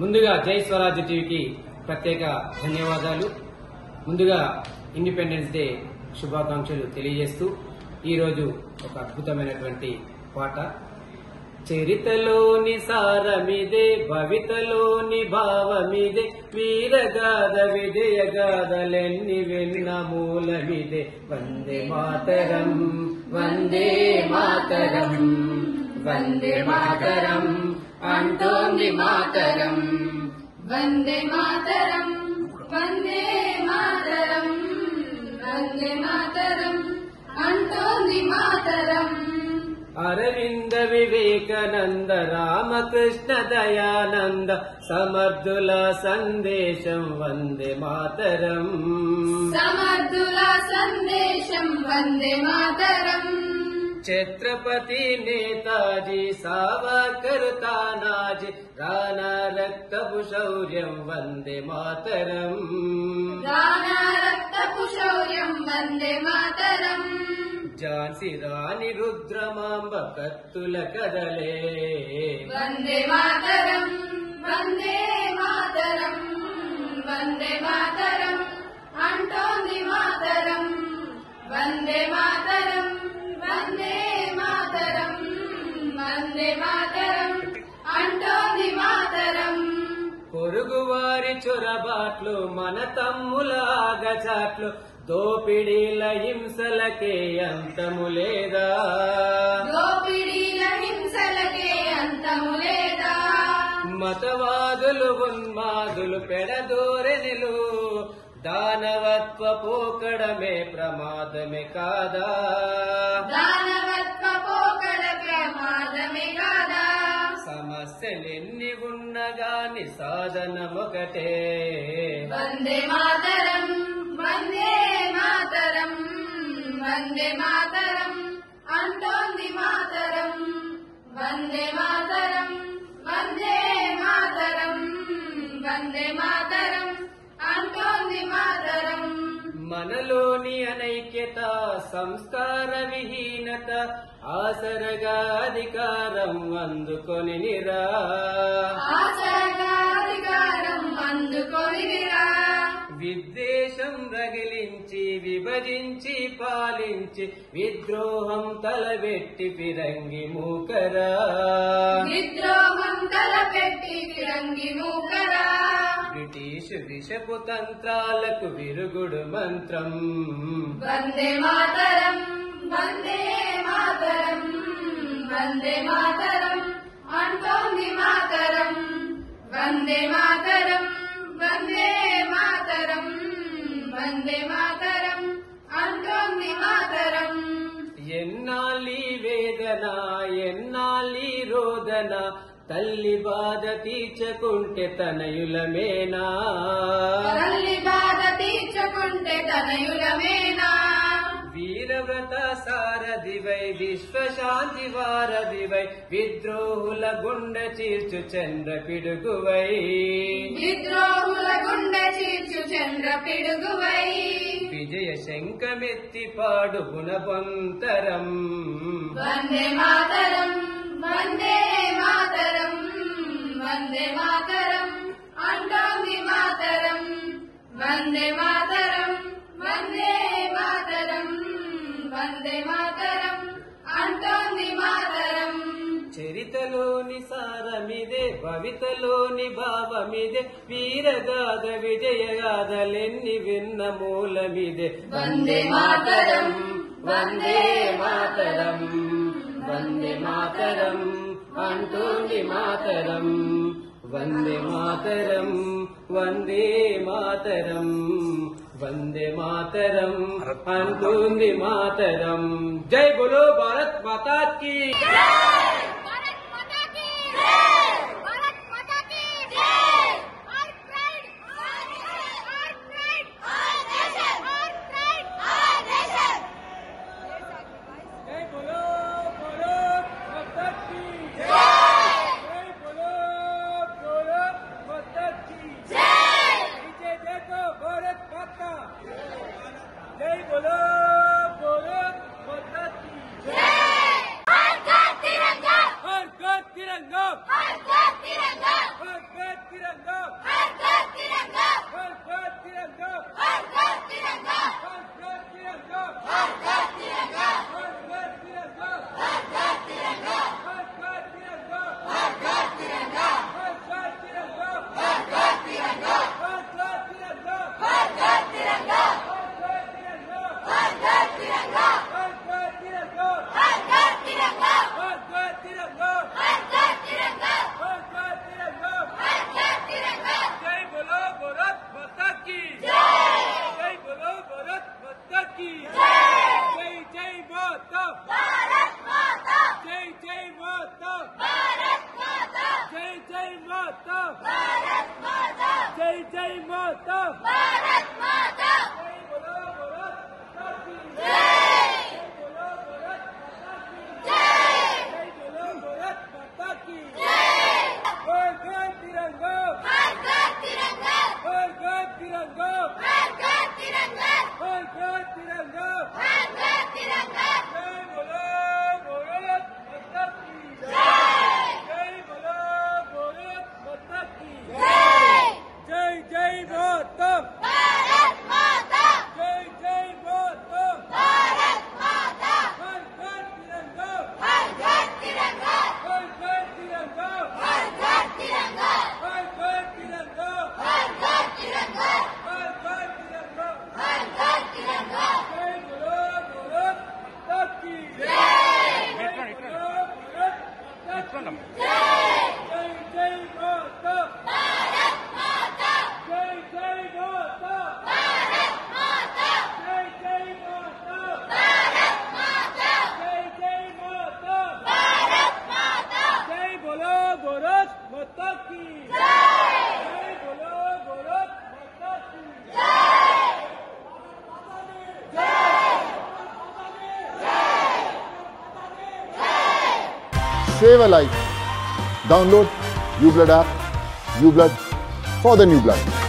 ముందుగా జై స్వరాజ్య టీవీకి ప్రత్యేక ధన్యవాదాలు. ముందుగా ఇండిపెండెన్స్ డే శుభాకాంక్షలు తెలియజేస్తూ ఈరోజు ఒక అద్భుతమైనటువంటి పాట. చరితలోని సారమిదే భవితలోని భావమిదే వీరగాథ విజయగాథలెన్ని వెన్న మూలమిదే. వందే మాతరం వందే మాతరం వందే మాతరం. मातरम्। वन्दे मातरम् वन्दे मातरम् वन्दे मातरम् अण्डोमि मातरम्। अरविन्द विवेकनन्द रामकृष्ण दयानन्द समर्दुला सन्देशं वन्दे मातरम्। समर्दुला सन्देशं वन्दे मातरम्। छत्रपति नेताजी सावकर्ता सावकर्तानाजी राणा रक्तशौर्यं वन्दे मातरम्। राणा रक्तपुशौर्यं वन्दे मातरम्। झान्सि राणि रुद्रमाम्ब कत्तुल कदले वन्दे मातरम् वन्दे मातरम् वन्दे मातरम् अण्टोन्दि मातरम् वन्दे मातरम्। చొరబాట్లు మన తమ్ముల ఆగచాట్లు దోపిడీల హింసలకే అంతము లేదా? దోపిడీల హింసలకే అంతము లేదా? మతవాదులు ఉన్మాదులు పెడదోరెనిలు దానవత్వ పోకడమే ప్రమాదమే కాదా? దానవత్వ ఉన్నగాని సాధనమొకటే వందే మాతరం వందే మాతరం వందే మాతరం అంటోంది మాతరం. వందే మాతరం వందే మాతరం వందే మాతరం అంటోంది మాతరం. మనలోని అనైక్యత సంస్కార విహీనత ఆసరగా అధికారం అందుకొని నిరా. విద్వేషం రగిలించి విభజించి పాలించి విద్రోహం తలబెట్టి ఫిరంగి మూకరా. విద్రోహం తలపెట్టి ఫిరంగి మూకరా. బ్రిటిష్ విషపు తంత్రాలకు విరుగుడు మంత్రం. వందే మాతరం. వందే మాతరం వందే మాతరం అంటోంది మాతరం. వందే మాతరం వందే మాతరం వందే మాతరం అంటోంది మాతరం. ఎన్నాళ్ళీ వేదన ఎన్నాళ్ళీ రోదన తల్లి బాధ తీర్చకుంటే తనయులమేనా? తల్లి బాధ తీర్చుకుంటే తనయులమేనా? వీరవ్రత సారథివై విశ్వశాంతి వారధివై విద్రోహుల గుండె చీర్చు చంద్ర పిడుగువై. విద్రోహుల గుండె చీర్చు చంద్ర పిడుగువై. విజయ శంఖమెత్తి పాడు గుణపంతరం వందే భవితలోని భావమిదే. వీరగాథ విజయగాథలెన్ని విన్న మూలమిదే. వందే మాతరం వందే మాతరం వందే మాతరం అంటోంది మాతరం. వందే మాతరం వందే మాతరం వందే మాతరం అంటుంది మాతరం. జై బోలో భారత్ మాతా కీ भारत माता जय बोलो जय माता save a life. Download uBlood app, uBlood for the new blood.